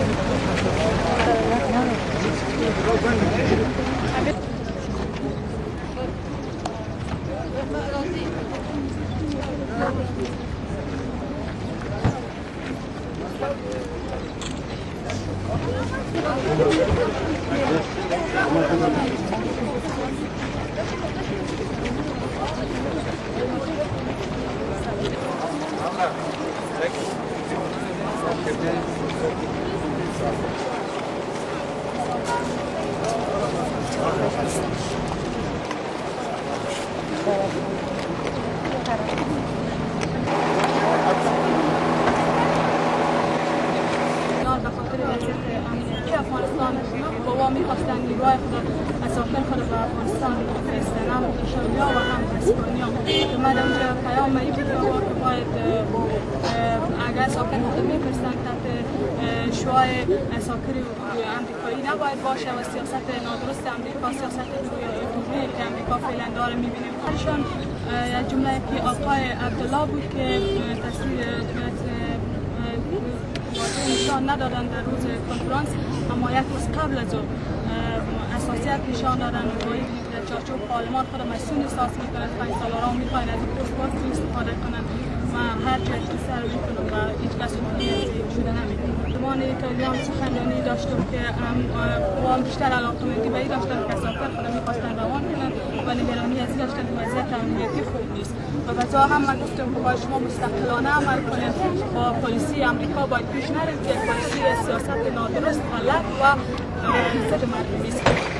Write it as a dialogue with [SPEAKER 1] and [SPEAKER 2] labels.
[SPEAKER 1] به خاطر می‌خواستند نیروهای خود اساکر خود به افغانستان بفرستند هم پیشاویا و هم اسپانیا من اونجا پیام ای بود که باید اگر اساکر خود تحت شعای اساکر امریکایی نباید باشه و سیاست نادرست امریکا سیاست دومی که امریکا فعلا داره می‌بینیم خودشان جمله که آقای عبدالله بود که تصویر نشان ندادن در روز کنفرانس اما یک روز قبل از او اساسیت نشان دادن باید در چارچوب پارلمان خود مسئول احساس می‌کنند پنج را می‌خواین از این استفاده کنند. و هر جای که سر کنم و هیچ کس ایتالیا هم سخنرانی داشتم که هم بیشتر علاقمندی به این داشتن که سفر خود می‌خواستن روان کنند و نگرانی از داشتن وضعیت امنیتی خوب نیست. و بزا هم من گفتم که باید شما مستقلانه عمل کنید با پلیسی امریکا باید پیش نرید که پلیسی سیاست نادرست غلط و ضد مردمی است